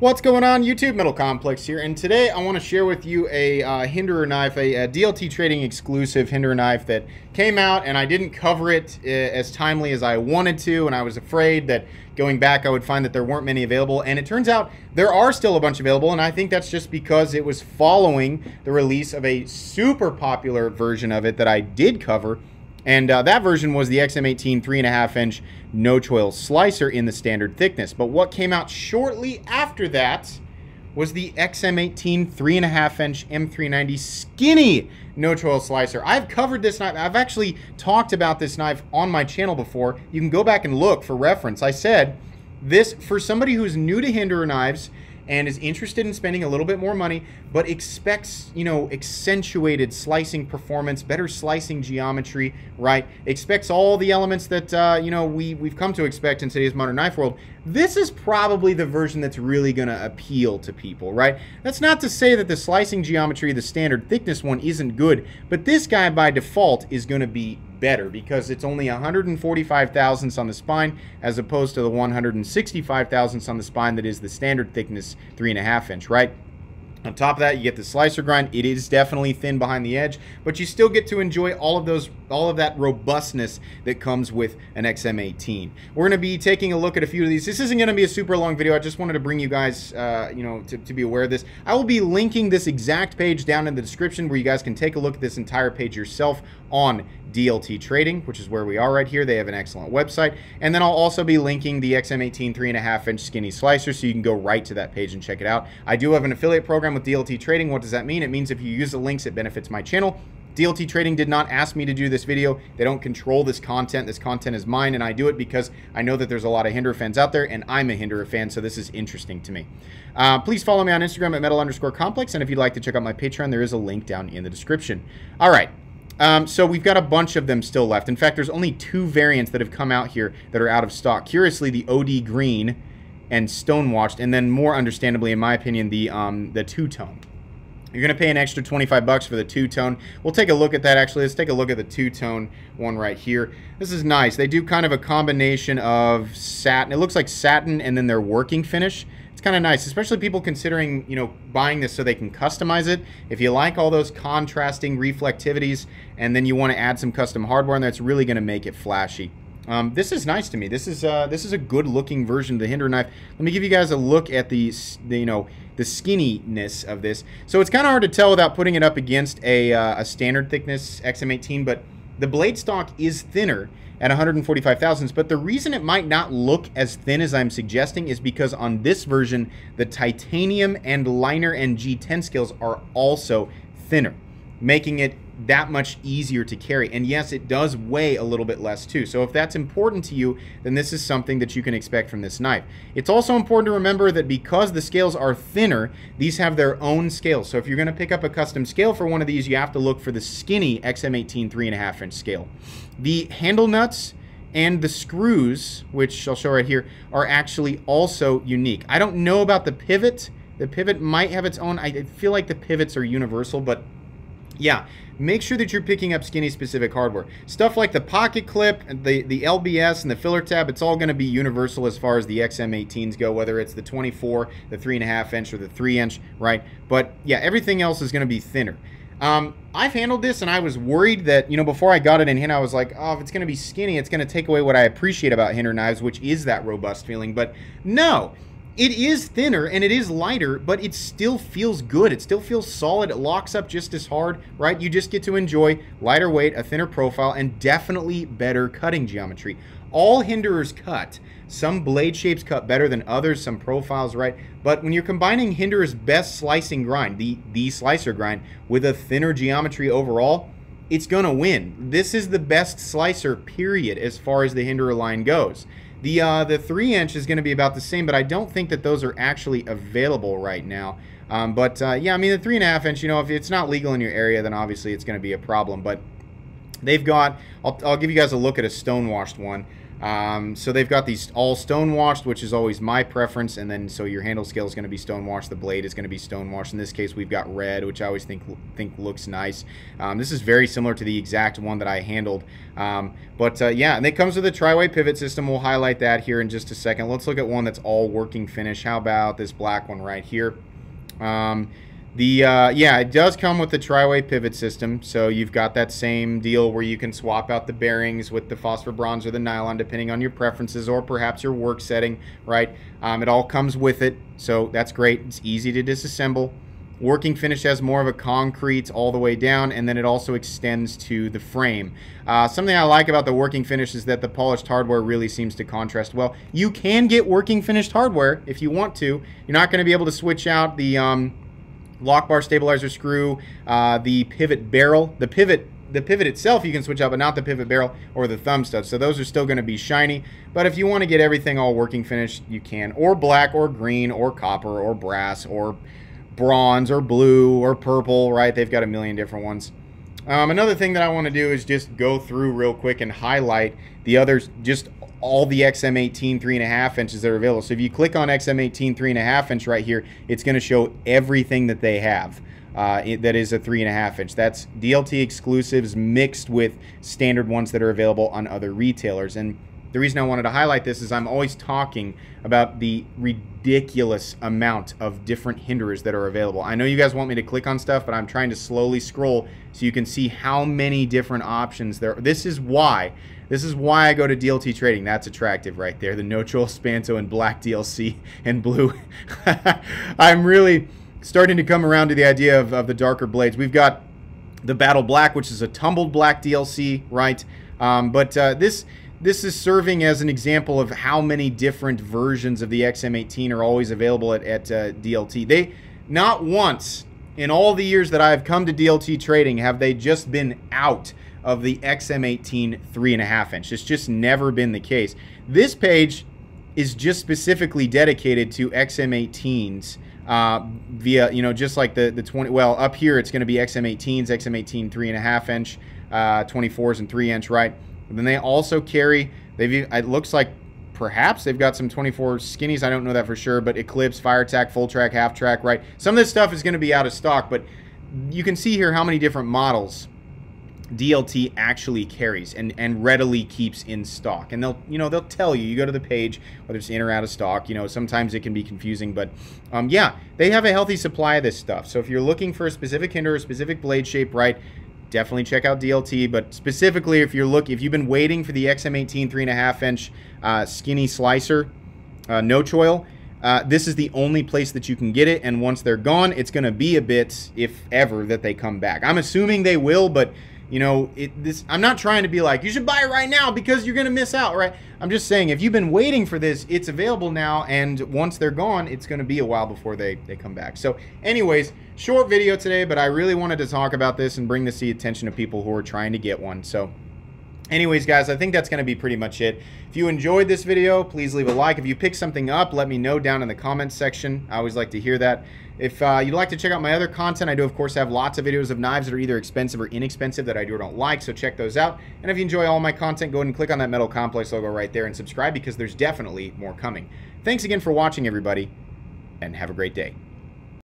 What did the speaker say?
What's going on YouTube? Metal Complex here, and today I want to share with you a uh, Hinderer knife, a, a, DLT Trading exclusive Hinderer knife that came out, and I didn't cover it uh, as timely as I wanted to, and I was afraid that going back I would find that there weren't many available, and it turns out there are still a bunch available, and I think that's just because it was following the release of a super popular version of it that I did cover and uh, that version was the XM18 3.5 inch no choil slicer in the standard thickness. But what came out shortly after that was the XM18 3.5 inch M390 skinny no choil slicer. I've covered this knife. I've actually talked about this knife on my channel before. You can go back and look for reference. I said this for somebody who's new to Hinderer knives and is interested in spending a little bit more money, but expects, you know, accentuated slicing performance, better slicing geometry, right? Expects all the elements that, uh, you know, we, we've come to expect in today's modern knife world. This is probably the version that's really going to appeal to people, right? That's not to say that the slicing geometry, the standard thickness one, isn't good, but this guy by default is going to be better because it's only 145 thousandths on the spine as opposed to the 165 thousandths on the spine that is the standard thickness three and a half inch, right? On top of that, you get the slicer grind. It is definitely thin behind the edge, but you still get to enjoy all of those, all of that robustness that comes with an XM18. We're going to be taking a look at a few of these. This isn't going to be a super long video. I just wanted to bring you guys, uh, you know, to, to be aware of this. I will be linking this exact page down in the description where you guys can take a look at this entire page yourself on DLT Trading, which is where we are right here. They have an excellent website. And then I'll also be linking the XM18 3.5 inch skinny slicer so you can go right to that page and check it out. I do have an affiliate program with DLT Trading. What does that mean? It means if you use the links, it benefits my channel. DLT Trading did not ask me to do this video. They don't control this content. This content is mine, and I do it because I know that there's a lot of Hinderer fans out there, and I'm a Hinderer fan, so this is interesting to me. Uh, please follow me on Instagram at metal underscore complex, and if you'd like to check out my Patreon, there is a link down in the description. All right. Um, so we've got a bunch of them still left. In fact, there's only two variants that have come out here that are out of stock. Curiously, the OD Green and Stonewashed, and then more understandably, in my opinion, the um, the two-tone. You're going to pay an extra 25 bucks for the two-tone. We'll take a look at that, actually. Let's take a look at the two-tone one right here. This is nice. They do kind of a combination of satin. It looks like satin and then their working finish it's kind of nice, especially people considering, you know, buying this so they can customize it. If you like all those contrasting reflectivities and then you want to add some custom hardware in there, it's really going to make it flashy. Um, this is nice to me. This is uh, this is a good looking version of the Hinderer knife. Let me give you guys a look at the, the you know the skinniness of this. So it's kind of hard to tell without putting it up against a, uh, a standard thickness XM18, but the blade stock is thinner at 145 thousandths, but the reason it might not look as thin as I'm suggesting is because on this version, the titanium and liner and G10 scales are also thinner, making it that much easier to carry. And yes, it does weigh a little bit less too. So if that's important to you, then this is something that you can expect from this knife. It's also important to remember that because the scales are thinner, these have their own scales. So if you're gonna pick up a custom scale for one of these, you have to look for the skinny XM18 3.5 inch scale. The handle nuts and the screws, which I'll show right here, are actually also unique. I don't know about the pivot. The pivot might have its own, I feel like the pivots are universal, but yeah, make sure that you're picking up skinny specific hardware. Stuff like the pocket clip, the, the LBS, and the filler tab, it's all going to be universal as far as the XM18s go, whether it's the 24, the 3.5 inch, or the 3 inch, right? But yeah, everything else is going to be thinner. Um, I've handled this and I was worried that, you know, before I got it in hand, I was like, oh, if it's going to be skinny, it's going to take away what I appreciate about Hinderer knives, which is that robust feeling. But no, it is thinner and it is lighter, but it still feels good. It still feels solid. It locks up just as hard, right? You just get to enjoy lighter weight, a thinner profile, and definitely better cutting geometry. All Hinderers cut. Some blade shapes cut better than others, some profiles, right? But when you're combining Hinderer's best slicing grind, the, the slicer grind, with a thinner geometry overall, it's going to win. This is the best slicer, period, as far as the Hinderer line goes. The uh, the three inch is going to be about the same, but I don't think that those are actually available right now. Um, but uh, yeah, I mean the three and a half inch. You know, if it's not legal in your area, then obviously it's going to be a problem. But they've got. I'll, I'll give you guys a look at a stone washed one. Um, so they've got these all stone washed, which is always my preference. And then so your handle scale is going to be stone washed. The blade is going to be stone washed. In this case, we've got red, which I always think think looks nice. Um, this is very similar to the exact one that I handled. Um, but uh, yeah, and it comes with a tri-way pivot system. We'll highlight that here in just a second. Let's look at one that's all working finish. How about this black one right here? The uh, yeah, it does come with the tri-way pivot system, so you've got that same deal where you can swap out the bearings with the phosphor bronze or the nylon, depending on your preferences or perhaps your work setting. Right, um, it all comes with it, so that's great. It's easy to disassemble. Working finish has more of a concrete all the way down, and then it also extends to the frame. Uh, something I like about the working finish is that the polished hardware really seems to contrast well. You can get working finished hardware if you want to. You're not going to be able to switch out the um, lock bar stabilizer screw, uh, the pivot barrel. The pivot the pivot itself you can switch out, but not the pivot barrel or the thumb stud. So those are still going to be shiny. But if you want to get everything all working finished, you can. Or black or green or copper or brass or bronze or blue or purple, right? They've got a million different ones. Um, another thing that I want to do is just go through real quick and highlight the others, just all the XM18 3.5 inches that are available. So if you click on XM18 3.5 inch right here, it's going to show everything that they have. Uh, it, that is a three and a half inch. That's DLT exclusives mixed with standard ones that are available on other retailers. And the reason I wanted to highlight this is I'm always talking about the ridiculous amount of different hinderers that are available. I know you guys want me to click on stuff, but I'm trying to slowly scroll so you can see how many different options there are. This is why. This is why I go to DLT trading. That's attractive right there. The No-Choil Spanto and black DLC and blue. I'm really starting to come around to the idea of, of the darker blades. We've got the Battle Black, which is a tumbled black DLC, right? Um, but uh, this this is serving as an example of how many different versions of the XM18 are always available at, at uh, DLT. They not once in all the years that I've come to DLT trading have they just been out of the XM18 3.5 inch. It's just never been the case. This page is just specifically dedicated to XM18s uh, via, you know, just like the, the 20, well, up here it's going to be XM18s, XM18 3.5 inch, uh, 24s and 3 inch, right? Then they also carry, they've, it looks like perhaps they've got some 24 skinnies. I don't know that for sure, but Eclipse, Fire Attack, Full Track, Half Track, right? Some of this stuff is going to be out of stock, but you can see here how many different models DLT actually carries and, and readily keeps in stock. And they'll, you know, they'll tell you, you go to the page, whether it's in or out of stock, you know, sometimes it can be confusing, but um, yeah, they have a healthy supply of this stuff. So if you're looking for a specific Hinderer, a specific blade shape, right, definitely check out DLT. But specifically, if you're look, if you've been waiting for the XM18 3.5 inch uh, skinny slicer, uh, No-Choil, uh, this is the only place that you can get it. And once they're gone, it's going to be a bit, if ever, that they come back. I'm assuming they will, but you know, it, this I'm not trying to be like you should buy it right now because you're gonna miss out, right? I'm just saying if you've been waiting for this, it's available now, and once they're gone, it's gonna be a while before they they come back. So, anyways, short video today, but I really wanted to talk about this and bring this to the attention of people who are trying to get one. So. Anyways, guys, I think that's going to be pretty much it. If you enjoyed this video, please leave a like. If you pick something up, let me know down in the comments section. I always like to hear that. If uh, you'd like to check out my other content, I do, of course, have lots of videos of knives that are either expensive or inexpensive that I do or don't like, so check those out. And if you enjoy all my content, go ahead and click on that Metal Complex logo right there and subscribe because there's definitely more coming. Thanks again for watching, everybody, and have a great day.